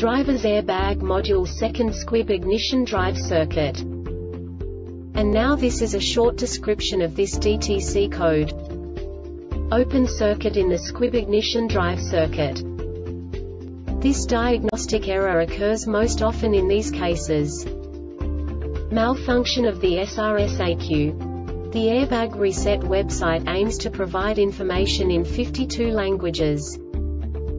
driver's airbag module second squib ignition drive circuit. And now this is a short description of this DTC code. Open circuit in the squib ignition drive circuit. This diagnostic error occurs most often in these cases. Malfunction of the SRS-ECU. The Airbag Reset website aims to provide information in 52 languages.